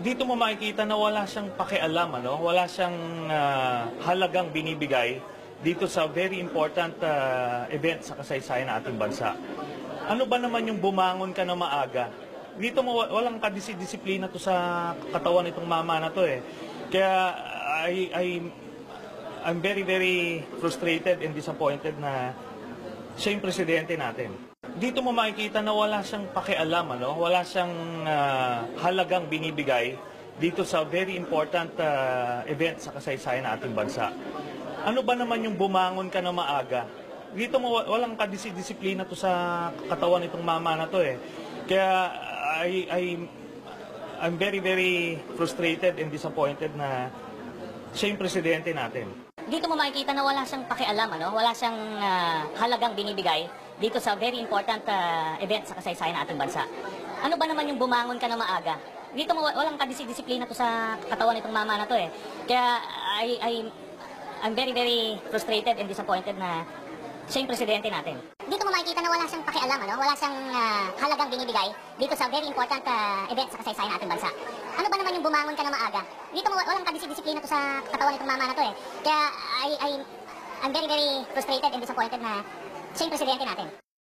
Dito mo makikita na wala siyang pakialam, ano? wala siyang ah, halagang binibigay dito sa very important ah, event sa kasaysayan ng ating bansa. Ano ba naman yung bumangon ka na maaga? Dito mo wa- walang kadisiplina to sa katawan nitong mama na to eh. Kaya I, I, I'm very, very frustrated and disappointed na siya yung presidente natin. Dito mo makikita na wala siyang pakialam, ano? wala siyang ah, halagang binibigay dito sa very important ah, event sa kasaysayan ng ating bansa. Ano ba naman yung bumangon ka na maaga? Dito mo wa- walang kadisiplina to sa katawan nitong mama na to eh. Kaya I, I, I'm very, very frustrated and disappointed na siya yung presidente natin. Dito mo makikita na wala siyang pakialam, ano? wala siyang ah, halagang binibigay dito sa very important ah, event sa kasaysayan ng ating bansa. Ano ba naman yung bumangon ka na maaga? Dito walang kadisiplina to sa katawan nitong mama na to eh. Kaya I, I, I'm very, very frustrated and disappointed na siya yung presidente natin. Dito mo makikita na wala siyang pakialam, ano? wala siyang ah, halagang binibigay dito sa very important ah, event sa kasaysayan ng ating bansa. Ano ba naman yung bumangon ka na maaga? Dito mo walang kadisiplina to sa katawan nitong mama na to eh. Kaya I, I, I'm very, very frustrated and disappointed na siya yung presidente natin.